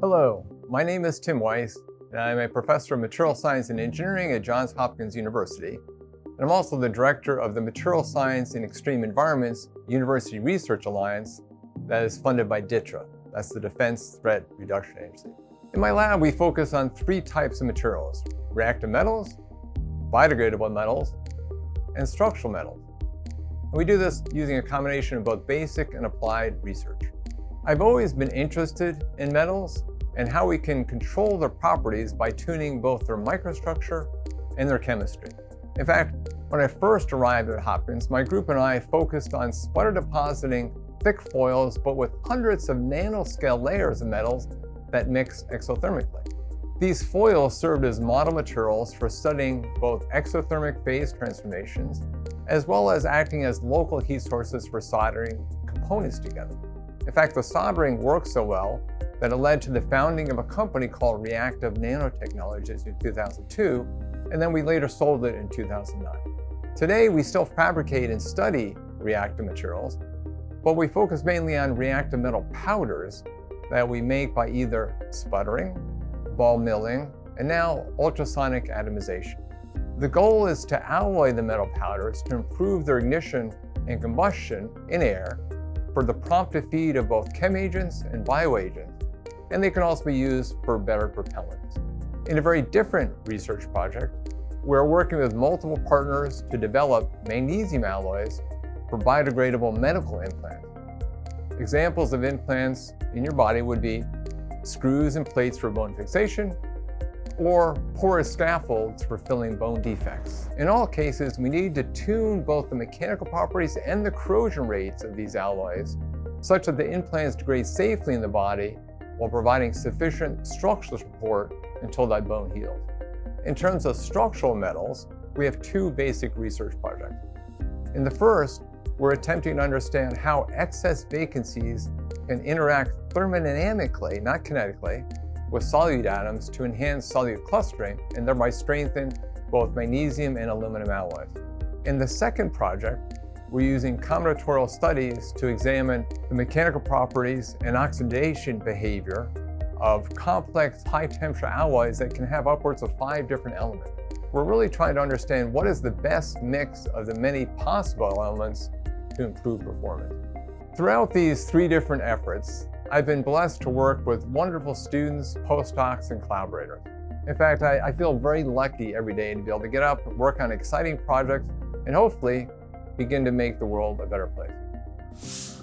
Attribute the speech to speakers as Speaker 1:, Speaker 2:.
Speaker 1: Hello, my name is Tim Weihs, and I'm a professor of material science and engineering at Johns Hopkins University. And I'm also the director of the Material Science in Extreme Environments University Research Alliance that is funded by DTRA. That's the Defense Threat Reduction Agency. In my lab, we focus on three types of materials, reactive metals, biodegradable metals, and structural metals. And we do this using a combination of both basic and applied research. I've always been interested in metals and how we can control their properties by tuning both their microstructure and their chemistry. In fact, when I first arrived at Hopkins, my group and I focused on sputter depositing thick foils, but with hundreds of nanoscale layers of metals that mix exothermically. These foils served as model materials for studying both exothermic phase transformations, as well as acting as local heat sources for soldering components together. In fact, the soldering worked so well that it led to the founding of a company called Reactive Nanotechnologies in 2002, and then we later sold it in 2009. Today, we still fabricate and study reactive materials, but we focus mainly on reactive metal powders that we make by either sputtering, ball milling, and now ultrasonic atomization. The goal is to alloy the metal powders to improve their ignition and combustion in air for the prompt feed of both chem agents and bioagents, and they can also be used for better propellants. In a very different research project, we're working with multiple partners to develop magnesium alloys for biodegradable medical implants. Examples of implants in your body would be screws and plates for bone fixation, or porous scaffolds for filling bone defects. In all cases, we need to tune both the mechanical properties and the corrosion rates of these alloys such that the implants degrade safely in the body while providing sufficient structural support until that bone heals. In terms of structural metals, we have two basic research projects. In the first, we're attempting to understand how excess vacancies can interact thermodynamically, not kinetically, with solute atoms to enhance solute clustering and thereby strengthen both magnesium and aluminum alloys. In the second project, we're using combinatorial studies to examine the mechanical properties and oxidation behavior of complex high-temperature alloys that can have upwards of five different elements. We're really trying to understand what is the best mix of the many possible elements to improve performance. Throughout these three different efforts, I've been blessed to work with wonderful students, postdocs, and collaborators. In fact, I, I, feel very lucky every day to be able to get up, work on exciting projects, and hopefully begin to make the world a better place.